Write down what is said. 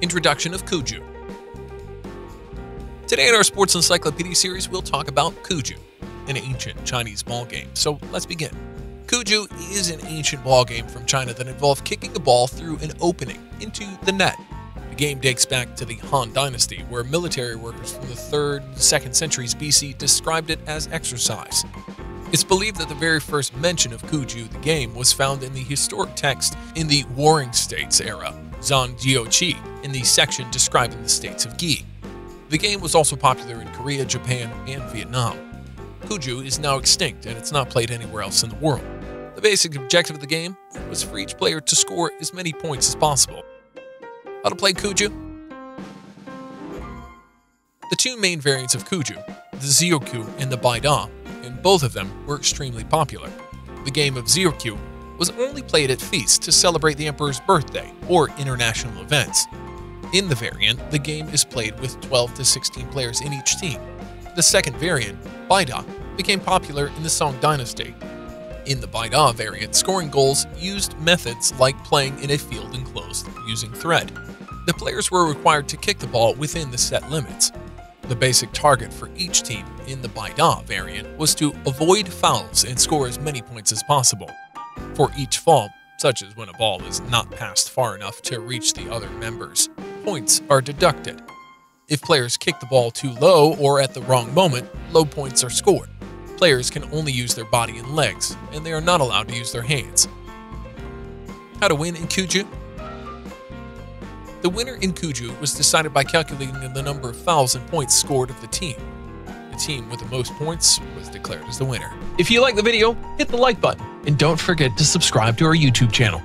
Introduction of Cuju. Today in our Sports Encyclopedia series, we'll talk about Cuju, an ancient Chinese ball game. So let's begin. Cuju is an ancient ball game from China that involved kicking a ball through an opening into the net. The game dates back to the Han Dynasty, where military workers from the 3rd and 2nd centuries BC described it as exercise. It's believed that the very first mention of Cuju, the game, was found in the historic text in the Warring States era, Zhan Guo Ce, in the section describing the states of Qi. The game was also popular in Korea, Japan, and Vietnam. Cuju is now extinct and it's not played anywhere else in the world. The basic objective of the game was for each player to score as many points as possible. How to play Cuju? The two main variants of Cuju, the Zhuqiu and the Baida, and both of them were extremely popular. The game of Zhuqiu was only played at feasts to celebrate the emperor's birthday or international events. In the variant, the game is played with 12 to 16 players in each team. The second variant, Baida, became popular in the Song Dynasty. In the Baida variant, scoring goals used methods like playing in a field enclosed using thread. The players were required to kick the ball within the set limits. The basic target for each team in the Baida variant was to avoid fouls and score as many points as possible. For each foul, such as when a ball is not passed far enough to reach the other members, points are deducted. If players kick the ball too low or at the wrong moment, low points are scored. Players can only use their body and legs, and they are not allowed to use their hands. How to win in Cuju? The winner in Cuju was decided by calculating the number of fouls and points scored of the team. The team with the most points was declared as the winner. If you like the video, hit the like button and don't forget to subscribe to our YouTube channel.